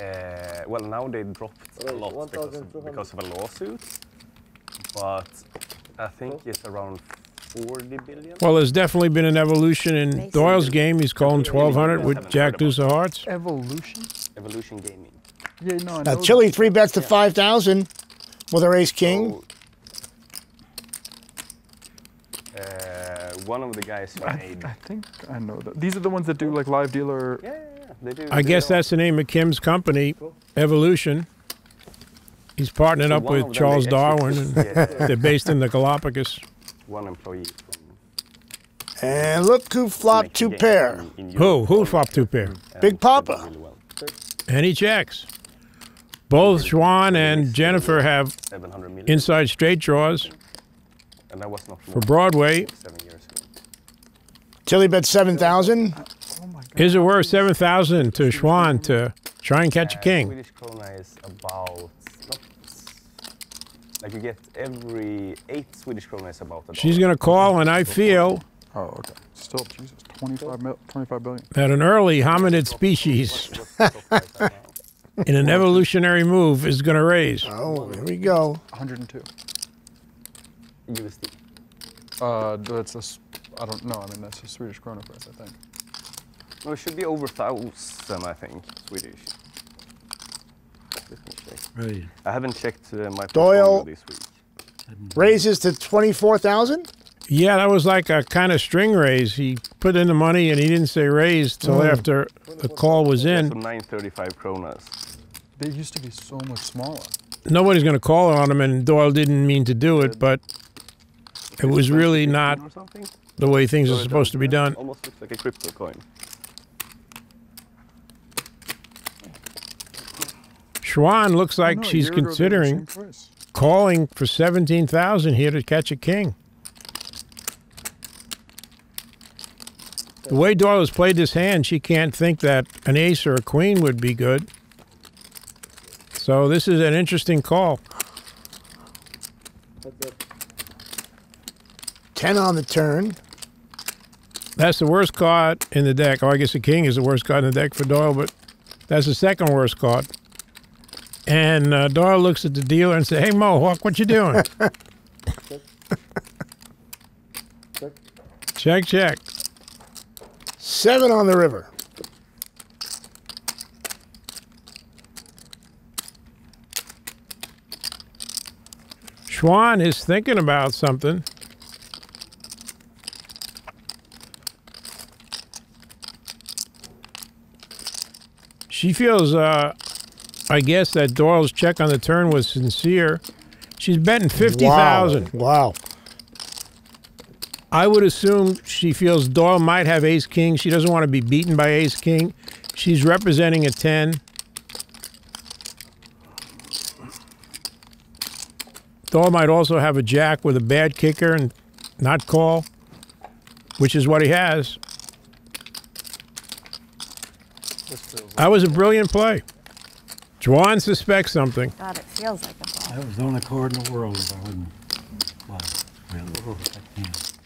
Uh, well, now they dropped a Wait, lot because of, because of a lawsuit, but I think it's around 40 billion. Well, there's definitely been an evolution in Mason. Doyle's game. He's calling 1200 with Jack Deuce of Hearts. Evolution? Evolution Gaming. Yeah, no, I Now, Chili that. three bets to 5,000 with her ace king. So, uh, one of the guys who I, made. I think I know that. These are the ones that do like live dealer. Yeah, yeah, yeah. They do. I they guess do- that's the name of Kim's company, Evolution. He's partnered so up with of them, they Charles Darwin, and get, uh, they're based in the Galapagos. one employee. And look who flopped two pair. in- in Who? Europe Who flopped two pair? Big Papa. really well. And he checks. Both Xuan and Jennifer have inside straight draws and that was not for Broadway. Tilly years bet 7,000. Oh my god. Is it worth 7000 to Xuan to try and catch a Uh, king? Swedish krona is about not, like you get every eight Swedish krona is about She's going to call, and I feel Oh, okay. Still, Jesus, 25 mil, 25 billion. that an early hominid species What's the stock price right now? in an evolutionary move is going to raise. Oh, here we go. 102. USD. Uh, that's a, I don't know. I mean, that's a Swedish krona price, I think. No, it should be over thousand, I think, Swedish. Let me check. Right. I haven't checked uh, my Doyle. this week. Raises to 24,000. Yeah, that was like a kind of string raise. He put in the money and he didn't say raise till after the call was So in. 935 kronas. They used to be so much smaller. Nobody's going to call on him, and Doyle didn't mean to do it, but it was really not the way things So are supposed to be done. Almost looks like a crypto coin. Xuan looks Oh, like no, she's year ago they were the same considering calling for 17,000 here to catch a king. The way Doyle has played this hand, she can't think that an ace or a queen would be good. So this is an interesting call. 10 on the turn. That's the worst card in the deck. Oh, I guess the king is the worst card in the deck for Doyle, but that's the second worst card. And uh, Doyle looks at the dealer and says, "Hey Mohawk, what you doing?" check, check. Seven on the river. Xuan is thinking about something. She feels, uh, I guess, that Doyle's check on the turn was sincere. She's betting fifty thousand. Wow. wow. I would assume she feels Doyle might have Ace King. She doesn't want to be beaten by Ace King. She's representing a ten. Doyle might also have a jack with a bad kicker and not call, which is what he has. That was a brilliant play. Xuan suspects something. God, it feels like a ball. That was the only card in the world that I wouldn't play. Well, I can't.